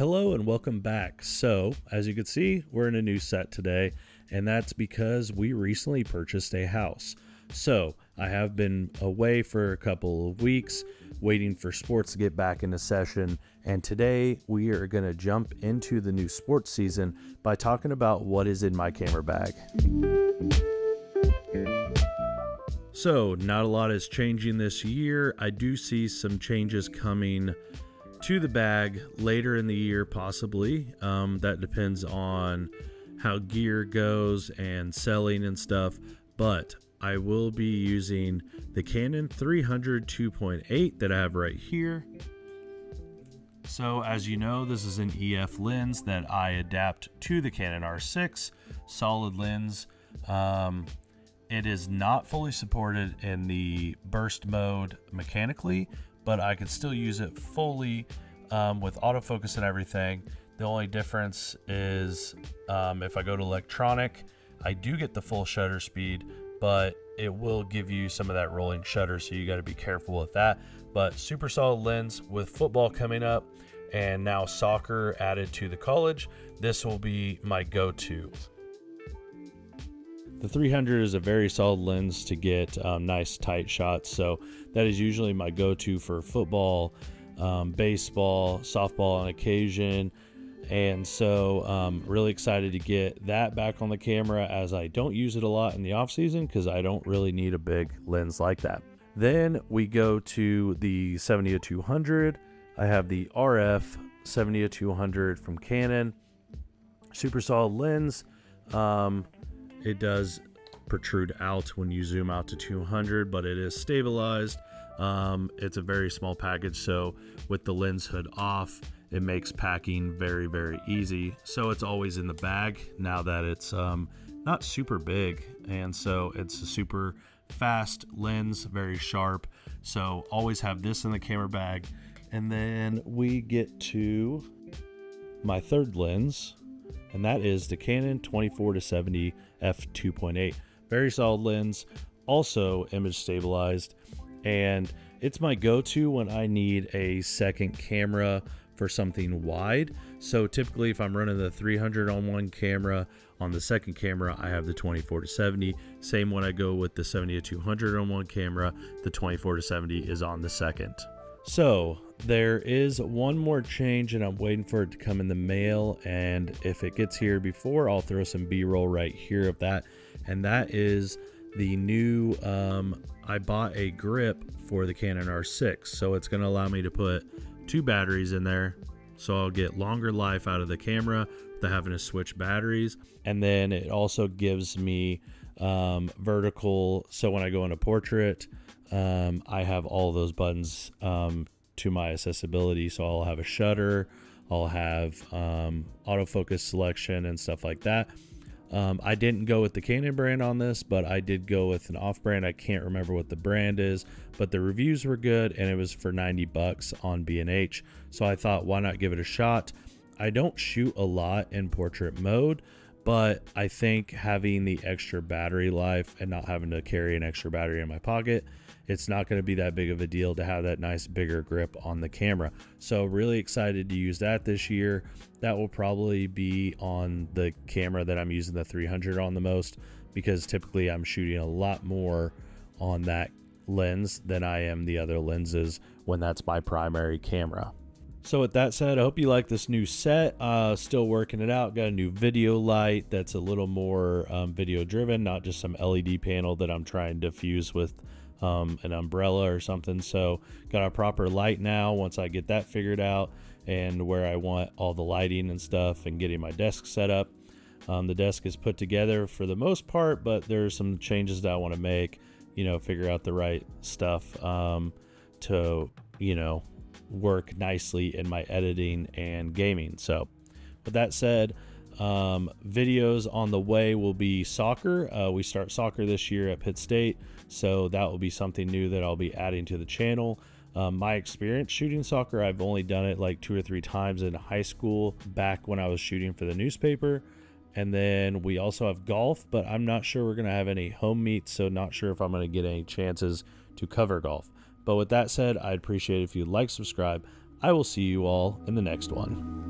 Hello and welcome back. So, as you can see, we're in a new set today, and that's because we recently purchased a house. So, I have been away for a couple of weeks, waiting for sports to get back into session, and today we are going to jump into the new sports season by talking about what is in my camera bag. So, not a lot is changing this year. I do see some changes coming to the bag later in the year, possibly. Um, that depends on how gear goes and selling and stuff. But I will be using the Canon 300 2.8 that I have right here. So, as you know, this is an EF lens that I adapt to the Canon R6 solid lens. Um, it is not fully supported in the burst mode mechanically, but I could still use it fully um, with autofocus and everything. The only difference is um, if I go to electronic, I do get the full shutter speed, but it will give you some of that rolling shutter, so you got to be careful with that. But super solid lens with football coming up and now soccer added to the college, this will be my go to. The 300 is a very solid lens to get um, nice tight shots, so that is usually my go-to for football, um, baseball, softball on occasion, and so um, really excited to get that back on the camera as I don't use it a lot in the off season because I don't really need a big lens like that. Then we go to the 70 200. I have the RF 70 200 from Canon, super solid lens. Um, it does protrude out when you zoom out to 200, but it is stabilized. Um, it's a very small package, so with the lens hood off, it makes packing very, very easy. So it's always in the bag now that it's um, not super big, and so it's a super fast lens, very sharp. So always have this in the camera bag. And then we get to my third lens, and that is the Canon 24 to 70 f2.8. Very solid lens, also image stabilized, and it's my go-to when I need a second camera for something wide. So typically if I'm running the 300 on one camera, on the second camera I have the 24 to 70. Same when I go with the 70 to 200 on one camera, the 24 to 70 is on the second. So there is one more change and I'm waiting for it to come in the mail. And if it gets here before, I'll throw some B-roll right here of that. And that is the new, um, I bought a grip for the Canon R6. So it's going to allow me to put two batteries in there. So I'll get longer life out of the camera without having to switch batteries. And then it also gives me um, vertical. So when I go into portrait, um, I have all those buttons um, to my accessibility. So I'll have a shutter, I'll have um, autofocus selection and stuff like that. Um, I didn't go with the Canon brand on this, but I did go with an off brand. I can't remember what the brand is, but the reviews were good and it was for 90 bucks on B&H. So I thought, why not give it a shot? I don't shoot a lot in portrait mode, but I think having the extra battery life and not having to carry an extra battery in my pocket it's not going to be that big of a deal to have that nice bigger grip on the camera. So really excited to use that this year. That will probably be on the camera that I'm using the 300 on the most because typically I'm shooting a lot more on that lens than I am the other lenses when that's my primary camera. So with that said, I hope you like this new set. Uh, still working it out. Got a new video light that's a little more um, video driven, not just some LED panel that I'm trying to fuse with um, an umbrella or something. So got a proper light now once I get that figured out and where I want all the lighting and stuff and getting my desk set up. Um, the desk is put together for the most part, but there's some changes that I want to make, you know, figure out the right stuff um, to, you know, work nicely in my editing and gaming. So, with that said, um, videos on the way will be soccer. Uh, we start soccer this year at Pitt State, so that will be something new that I'll be adding to the channel. Um, my experience shooting soccer, I've only done it like two or three times in high school back when I was shooting for the newspaper. And then we also have golf, but I'm not sure we're going to have any home meets, so not sure if I'm going to get any chances to cover golf. But with that said, I'd appreciate if you'd like, subscribe. I will see you all in the next one.